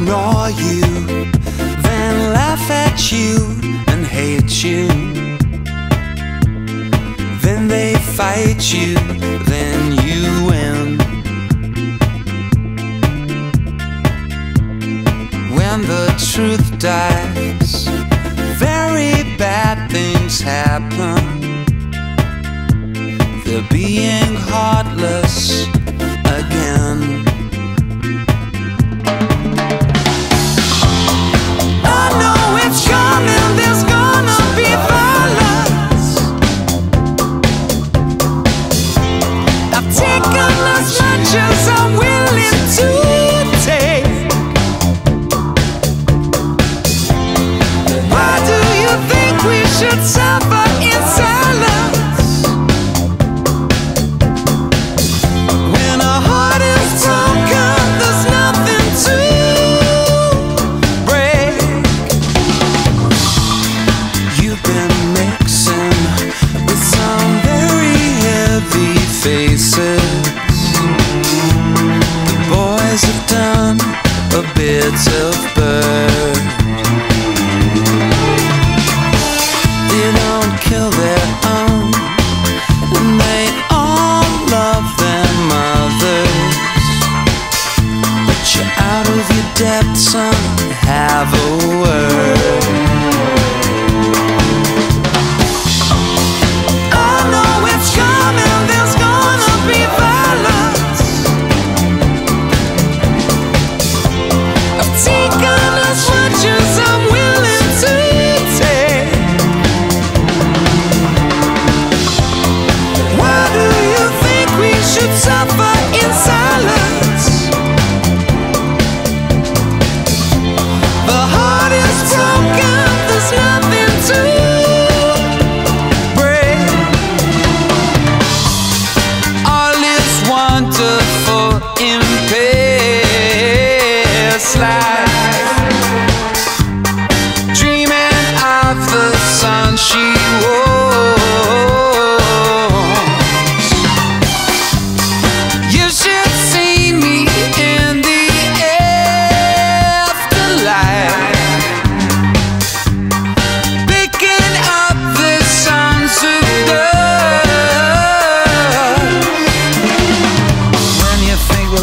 ignore you, then laugh at you and hate you. Then they fight you, then you win. When the truth dies, very bad things happen. They're being heartless I've taken as much a bit of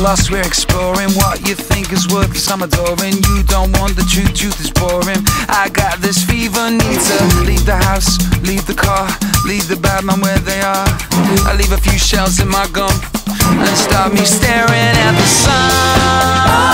lost, we're exploring What you think is worthless, I'm adoring. You don't want the truth, truth is boring. I got this fever, need to leave the house Leave the car, leave the bad man where they are. I leave a few shells in my gum And stop me staring at the sun.